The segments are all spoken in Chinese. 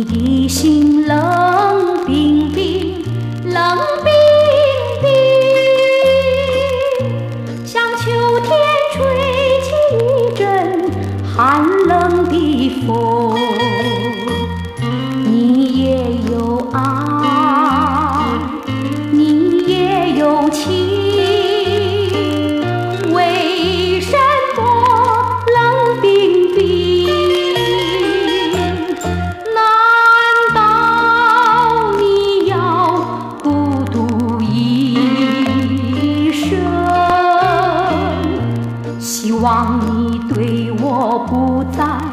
你的心冷。希望你对我不再。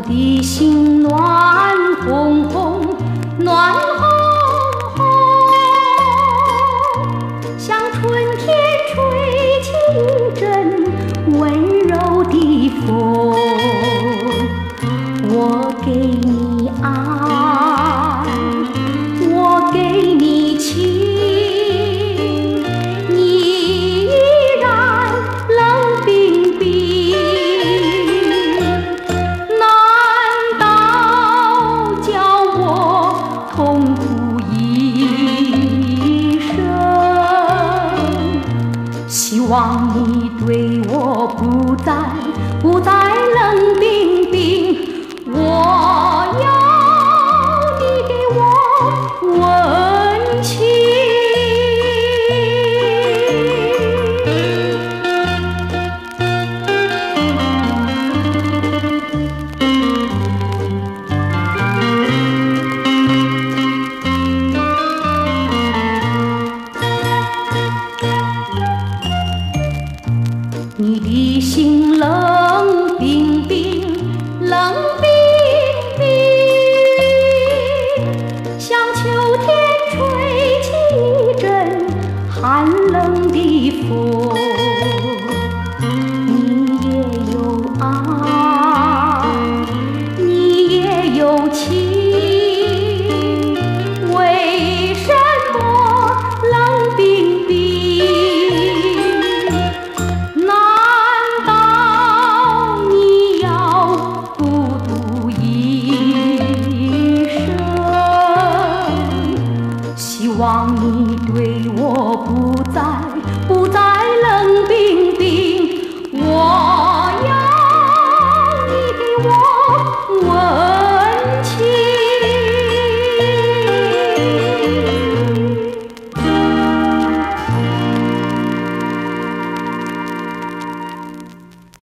我的心暖烘烘暖烘烘像春天吹起一阵温柔的风我给你望你对我不再不再你的心冷。我不在。